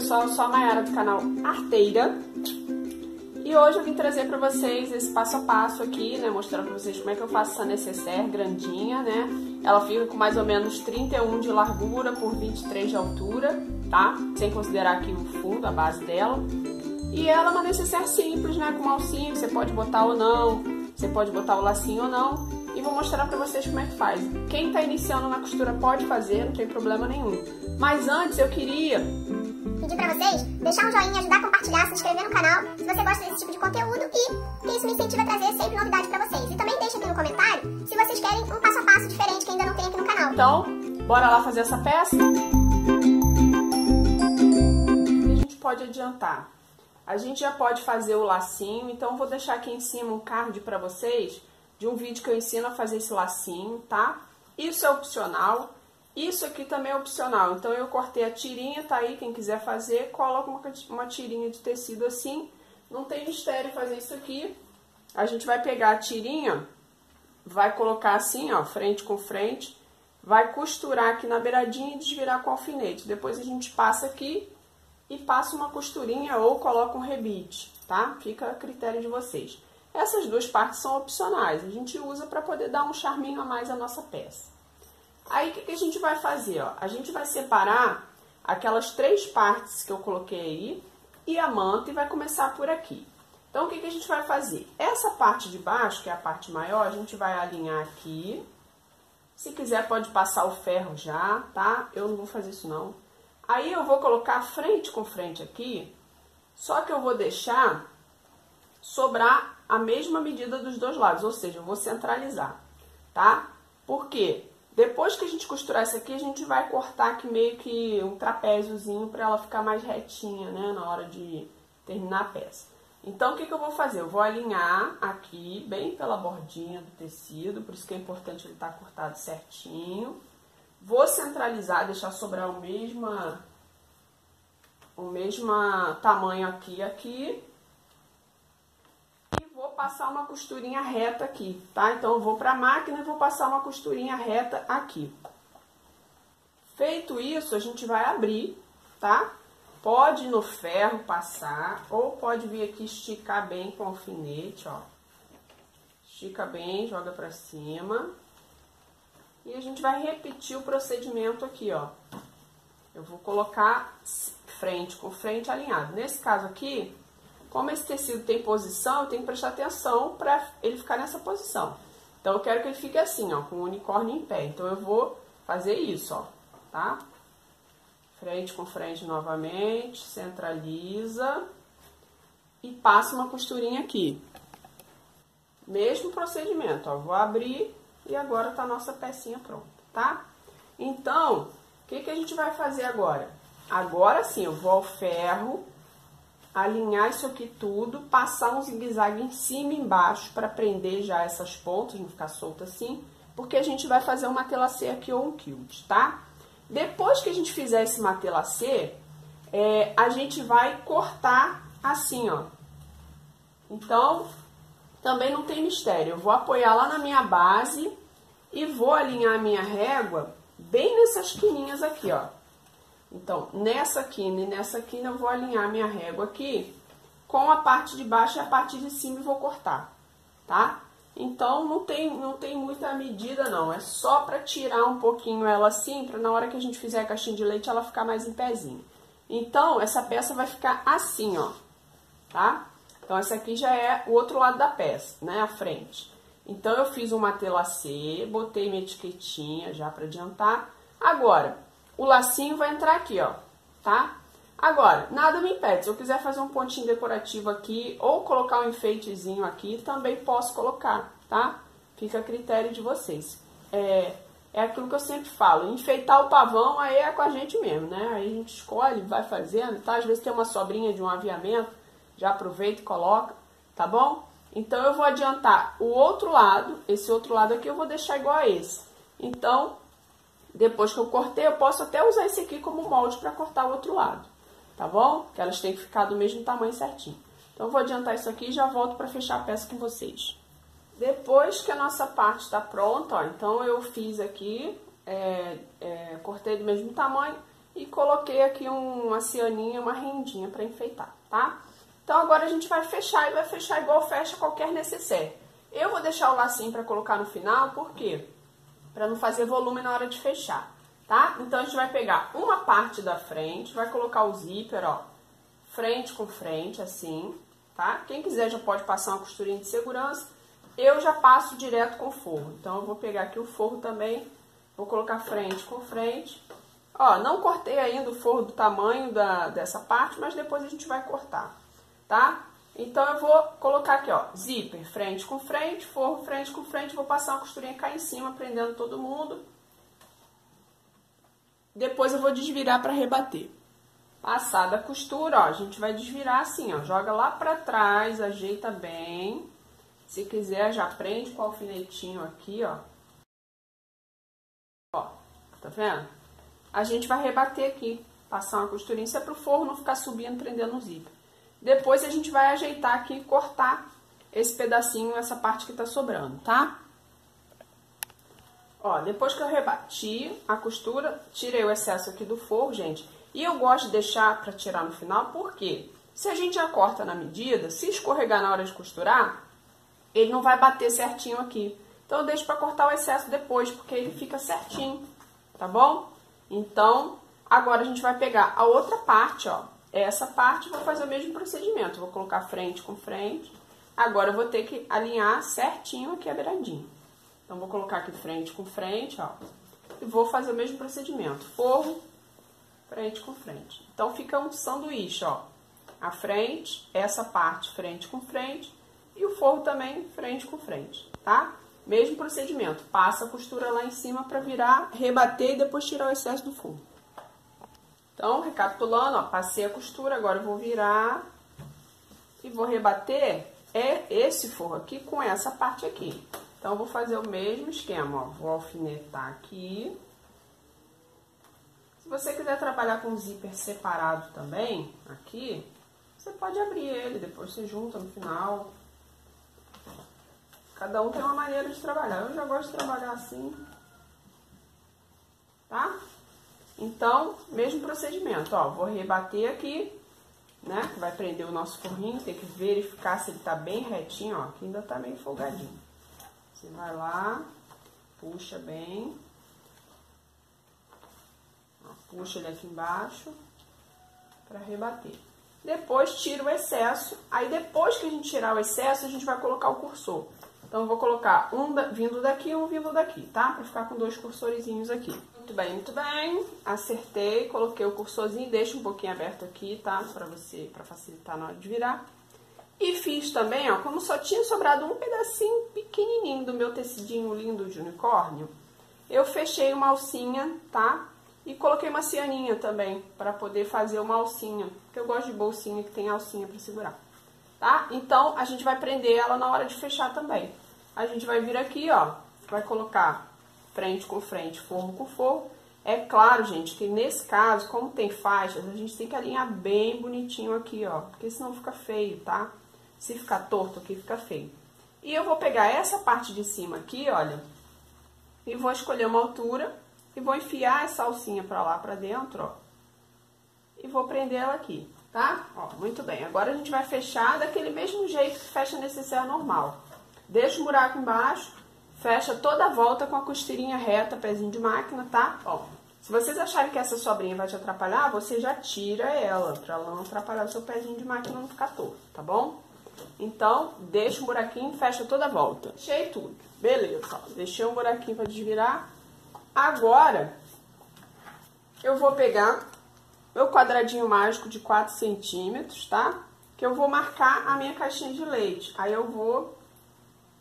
pessoal, eu sou a Mayara do canal Arteira. E hoje eu vim trazer para vocês esse passo a passo aqui, né, mostrando para vocês como é que eu faço essa necessaire grandinha, né, ela fica com mais ou menos 31 de largura por 23 de altura, tá, sem considerar aqui o fundo, a base dela, e ela é uma necessaire simples, né, com alcinho, você pode botar ou não, você pode botar o lacinho ou não, e vou mostrar pra vocês como é que faz. Quem está iniciando na costura pode fazer, não tem problema nenhum. Mas antes eu queria pedir pra vocês deixar um joinha, ajudar a compartilhar, se inscrever no canal se você gosta desse tipo de conteúdo e que isso me incentiva a trazer sempre novidade pra vocês. E também deixa aqui no comentário se vocês querem um passo a passo diferente que ainda não tem aqui no canal. Então, bora lá fazer essa peça? a gente pode adiantar? A gente já pode fazer o lacinho, então vou deixar aqui em cima um card para vocês de um vídeo que eu ensino a fazer esse lacinho, tá? Isso é opcional. Isso aqui também é opcional. Então, eu cortei a tirinha, tá aí, quem quiser fazer, coloca uma, uma tirinha de tecido assim. Não tem mistério fazer isso aqui. A gente vai pegar a tirinha, vai colocar assim, ó, frente com frente, vai costurar aqui na beiradinha e desvirar com alfinete. Depois a gente passa aqui e passa uma costurinha ou coloca um rebite, tá? Fica a critério de vocês. Essas duas partes são opcionais, a gente usa para poder dar um charminho a mais à nossa peça. Aí, o que, que a gente vai fazer? Ó? A gente vai separar aquelas três partes que eu coloquei aí e a manta e vai começar por aqui. Então, o que, que a gente vai fazer? Essa parte de baixo, que é a parte maior, a gente vai alinhar aqui. Se quiser, pode passar o ferro já, tá? Eu não vou fazer isso, não. Aí, eu vou colocar frente com frente aqui, só que eu vou deixar sobrar a mesma medida dos dois lados, ou seja, eu vou centralizar, tá? Porque depois que a gente costurar isso aqui, a gente vai cortar aqui meio que um trapéziozinho para ela ficar mais retinha, né, na hora de terminar a peça. Então, o que, que eu vou fazer? Eu vou alinhar aqui, bem pela bordinha do tecido, por isso que é importante ele estar tá cortado certinho. Vou centralizar, deixar sobrar o mesmo, o mesmo tamanho aqui aqui passar uma costurinha reta aqui, tá? Então, eu vou para a máquina e vou passar uma costurinha reta aqui. Feito isso, a gente vai abrir, tá? Pode no ferro passar, ou pode vir aqui esticar bem com alfinete, ó. Estica bem, joga pra cima. E a gente vai repetir o procedimento aqui, ó. Eu vou colocar frente com frente alinhado. Nesse caso aqui, como esse tecido tem posição, eu tenho que prestar atenção para ele ficar nessa posição. Então, eu quero que ele fique assim, ó, com o unicórnio em pé. Então, eu vou fazer isso, ó, tá? Frente com frente novamente, centraliza e passa uma costurinha aqui. Mesmo procedimento, ó, vou abrir e agora tá a nossa pecinha pronta, tá? Então, o que, que a gente vai fazer agora? Agora sim, eu vou ao ferro alinhar isso aqui tudo, passar um zigue-zague em cima e embaixo para prender já essas pontas, não ficar solta assim, porque a gente vai fazer um matelacê aqui ou um quilt, tá? Depois que a gente fizer esse matelacê, é, a gente vai cortar assim, ó. Então, também não tem mistério. Eu vou apoiar lá na minha base e vou alinhar a minha régua bem nessas quininhas aqui, ó. Então, nessa quina e nessa quina eu vou alinhar minha régua aqui com a parte de baixo e a parte de cima e vou cortar, tá? Então, não tem, não tem muita medida não, é só para tirar um pouquinho ela assim, para na hora que a gente fizer a caixinha de leite ela ficar mais em pezinho. Então, essa peça vai ficar assim, ó, tá? Então, essa aqui já é o outro lado da peça, né, a frente. Então, eu fiz um matelacê, botei minha etiquetinha já para adiantar. Agora, o lacinho vai entrar aqui, ó, tá? Agora, nada me impede, se eu quiser fazer um pontinho decorativo aqui ou colocar um enfeitezinho aqui, também posso colocar, tá? Fica a critério de vocês. É, é aquilo que eu sempre falo, enfeitar o pavão aí é com a gente mesmo, né? Aí a gente escolhe, vai fazendo, tá? Às vezes tem uma sobrinha de um aviamento, já aproveita e coloca, tá bom? Então, eu vou adiantar o outro lado, esse outro lado aqui eu vou deixar igual a esse. Então, depois que eu cortei, eu posso até usar esse aqui como molde para cortar o outro lado, tá bom? Que elas têm que ficar do mesmo tamanho certinho. Então, eu vou adiantar isso aqui e já volto para fechar a peça com vocês. Depois que a nossa parte está pronta, ó, então eu fiz aqui, é, é, cortei do mesmo tamanho e coloquei aqui uma cianinha, uma rendinha para enfeitar, tá? Então agora a gente vai fechar e vai fechar igual fecha qualquer necessaire. Eu vou deixar o lacinho para colocar no final, por quê? Para não fazer volume na hora de fechar, tá? Então a gente vai pegar uma parte da frente, vai colocar o zíper, ó, frente com frente, assim, tá? Quem quiser já pode passar uma costurinha de segurança. Eu já passo direto com forro. Então eu vou pegar aqui o forro também, vou colocar frente com frente. Ó, não cortei ainda o forro do tamanho da, dessa parte, mas depois a gente vai cortar, tá? Então, eu vou colocar aqui, ó, zíper, frente com frente, forro, frente com frente, vou passar uma costurinha cá em cima, prendendo todo mundo. Depois eu vou desvirar para rebater. Passada a costura, ó, a gente vai desvirar assim, ó, joga lá para trás, ajeita bem. Se quiser, já prende com o alfinetinho aqui, ó. Ó, tá vendo? A gente vai rebater aqui, passar uma costurinha, isso é pro forro não ficar subindo, prendendo o zíper. Depois a gente vai ajeitar aqui e cortar esse pedacinho, essa parte que tá sobrando, tá? Ó, depois que eu rebati a costura, tirei o excesso aqui do forro, gente. E eu gosto de deixar para tirar no final, porque se a gente já corta na medida, se escorregar na hora de costurar, ele não vai bater certinho aqui. Então, eu deixo para cortar o excesso depois, porque ele fica certinho, tá bom? Então, agora a gente vai pegar a outra parte, ó, essa parte vou fazer o mesmo procedimento. Vou colocar frente com frente. Agora eu vou ter que alinhar certinho aqui a beiradinha. Então, vou colocar aqui frente com frente, ó. E vou fazer o mesmo procedimento. Forro, frente com frente. Então, fica um sanduíche, ó. A frente, essa parte frente com frente. E o forro também frente com frente, tá? Mesmo procedimento. Passa a costura lá em cima para virar, rebater e depois tirar o excesso do forro. Então, recapitulando, ó, passei a costura, agora eu vou virar e vou rebater é esse forro aqui com essa parte aqui. Então, vou fazer o mesmo esquema, ó, vou alfinetar aqui. Se você quiser trabalhar com zíper separado também, aqui, você pode abrir ele, depois você junta no final. Cada um tem uma maneira de trabalhar. Eu já gosto de trabalhar assim, tá? Então, mesmo procedimento, ó, vou rebater aqui, né, vai prender o nosso forrinho, tem que verificar se ele tá bem retinho, ó, que ainda tá meio folgadinho. Você vai lá, puxa bem, ó, puxa ele aqui embaixo para rebater. Depois tira o excesso, aí depois que a gente tirar o excesso, a gente vai colocar o cursor. Então, eu vou colocar um vindo daqui e um vindo daqui, tá? Pra ficar com dois cursorzinhos aqui. Muito bem, muito bem. Acertei, coloquei o cursorzinho, deixa um pouquinho aberto aqui, tá? Pra você, pra facilitar na hora de virar. E fiz também, ó, como só tinha sobrado um pedacinho pequenininho do meu tecidinho lindo de unicórnio, eu fechei uma alcinha, tá? E coloquei uma cianinha também, para poder fazer uma alcinha, porque eu gosto de bolsinha que tem alcinha para segurar, tá? Então, a gente vai prender ela na hora de fechar também. A gente vai vir aqui, ó, vai colocar frente com frente, forro com forro. É claro, gente, que nesse caso, como tem faixas, a gente tem que alinhar bem bonitinho aqui, ó, porque senão fica feio, tá? Se ficar torto aqui, fica feio. E eu vou pegar essa parte de cima aqui, olha, e vou escolher uma altura e vou enfiar essa alcinha pra lá, pra dentro, ó, e vou prender ela aqui, tá? Ó, muito bem. Agora a gente vai fechar daquele mesmo jeito que fecha necessaire normal. Deixa o buraco embaixo, fecha toda a volta com a costurinha reta, pezinho de máquina, tá? Ó, se vocês acharem que essa sobrinha vai te atrapalhar, você já tira ela, pra ela não atrapalhar o seu pezinho de máquina não ficar torto, tá bom? Então, deixa um buraquinho fecha toda a volta. Fechei tudo. Beleza, ó, deixei um buraquinho pra desvirar. Agora, eu vou pegar meu quadradinho mágico de 4 centímetros, tá? Que eu vou marcar a minha caixinha de leite. Aí eu vou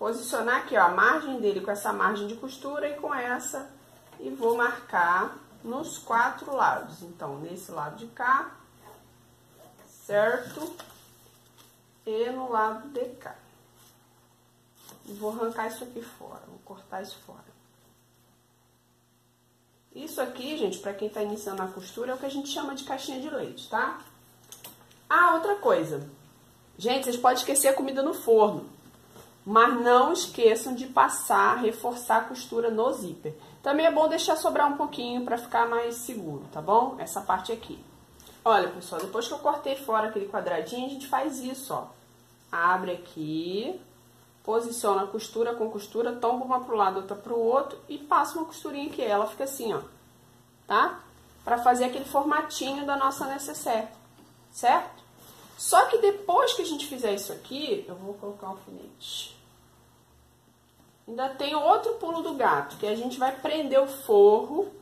posicionar aqui, ó, a margem dele com essa margem de costura e com essa e vou marcar nos quatro lados. Então, nesse lado de cá, certo? E no lado de cá. E vou arrancar isso aqui fora, vou cortar isso fora. Isso aqui, gente, para quem tá iniciando a costura, é o que a gente chama de caixinha de leite, tá? Ah, outra coisa. Gente, vocês podem esquecer a comida no forno. Mas não esqueçam de passar, reforçar a costura no zíper. Também é bom deixar sobrar um pouquinho para ficar mais seguro, tá bom? Essa parte aqui. Olha, pessoal, depois que eu cortei fora aquele quadradinho, a gente faz isso, ó. Abre aqui, posiciona a costura com costura, tomba uma pro lado, outra pro outro e passa uma costurinha aqui. Ela fica assim, ó, tá? Pra fazer aquele formatinho da nossa necessaire, certo? Só que depois que a gente fizer isso aqui, eu vou colocar um alfinete. Ainda tem outro pulo do gato, que a gente vai prender o forro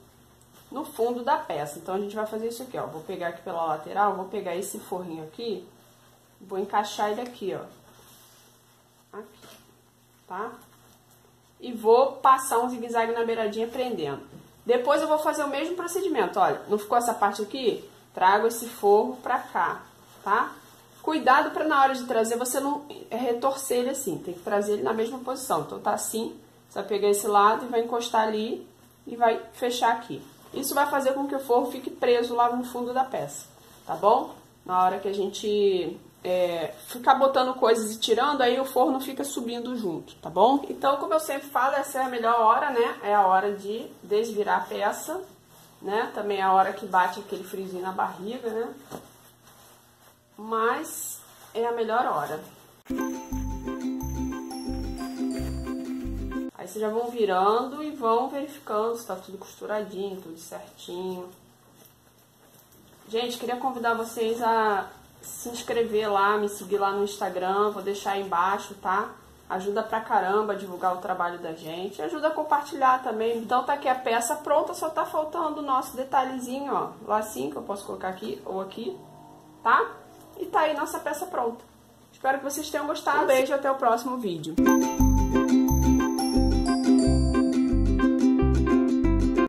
no fundo da peça. Então, a gente vai fazer isso aqui, ó. Vou pegar aqui pela lateral, vou pegar esse forrinho aqui, vou encaixar ele aqui, ó. Aqui, tá? E vou passar um zigue-zague na beiradinha prendendo. Depois eu vou fazer o mesmo procedimento, olha. Não ficou essa parte aqui? Trago esse forro pra cá, tá? Cuidado para na hora de trazer você não retorcer ele assim, tem que trazer ele na mesma posição. Então tá assim, você vai pegar esse lado e vai encostar ali e vai fechar aqui. Isso vai fazer com que o forro fique preso lá no fundo da peça, tá bom? Na hora que a gente é, ficar botando coisas e tirando, aí o forro não fica subindo junto, tá bom? Então, como eu sempre falo, essa é a melhor hora, né? É a hora de desvirar a peça, né? Também é a hora que bate aquele frisinho na barriga, né? Mas é a melhor hora. Aí vocês já vão virando e vão verificando se tá tudo costuradinho, tudo certinho. Gente, queria convidar vocês a se inscrever lá, me seguir lá no Instagram, vou deixar aí embaixo, tá? Ajuda pra caramba a divulgar o trabalho da gente, ajuda a compartilhar também. Então tá aqui a peça pronta, só tá faltando o nosso detalhezinho, ó, lacinho que eu posso colocar aqui ou aqui, tá? E tá aí nossa peça pronta. Espero que vocês tenham gostado. Um beijo até o próximo vídeo.